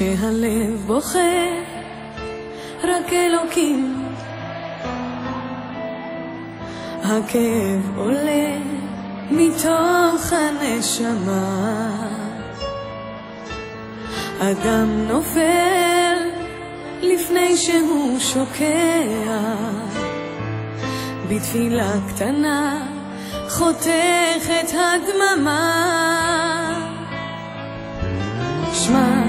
כשהלב בוכה, רק אלוקים. הכאב עולה מתוך הנשמה. אדם נופל לפני שהוא שוקע, בתפילה קטנה חותכת הדממה. שמע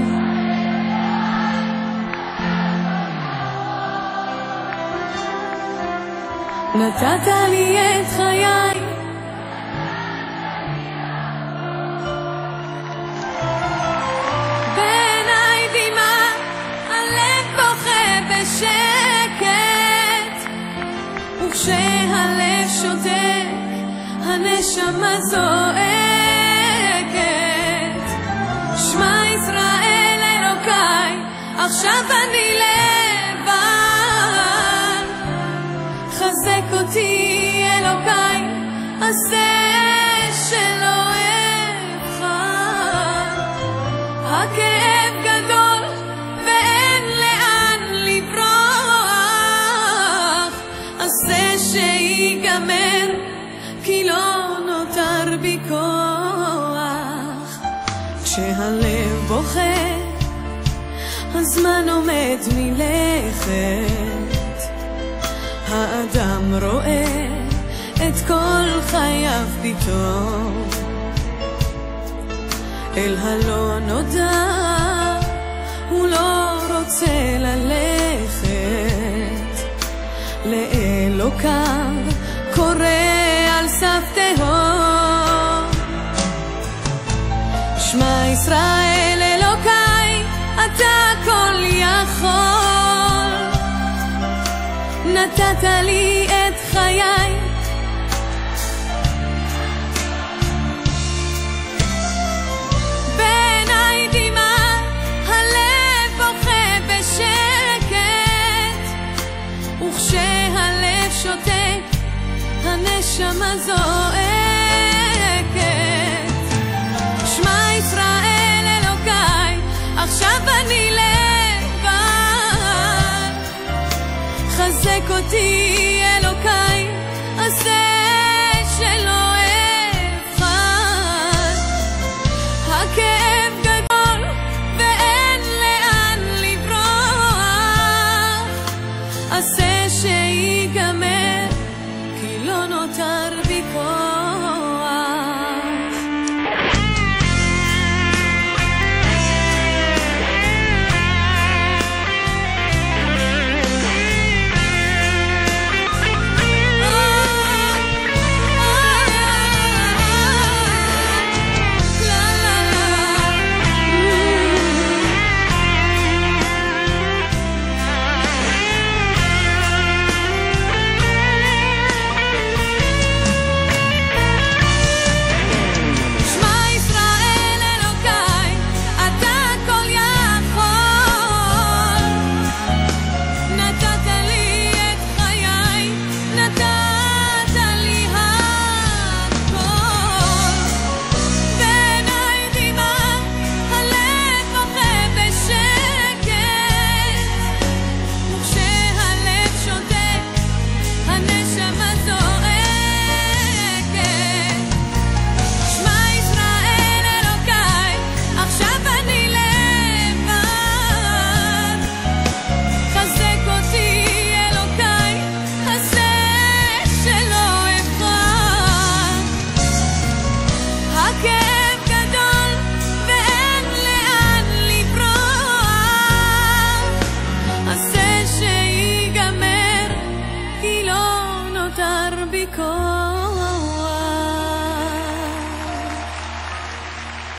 נתת לי את חיי. בעיניי דמעה, הלב בוכה בשקט. וכשהלב שותק, הנשמה זועקת. שמע ישראל אלוקיי, עכשיו בי כוח. כשהלב בוכה, הזמן עומד מלכת. האדם רואה את כל חייו פתאום אל הלא נודע הוא לא רוצה ללכת לאלוקיו קורא על סף תהום שמע ישראל אלוקיי אתה כל יכול. נתת לי את חיי. בעיניי דמעה, הלב בוכה בשקט וכשהלב שותק, הנשמה זועקת חזק אותי אלוקיי, עשה שלא אבחר. הכאב גדול ואין לאן לברוח, עשה שיגמר, כי לא נותר בי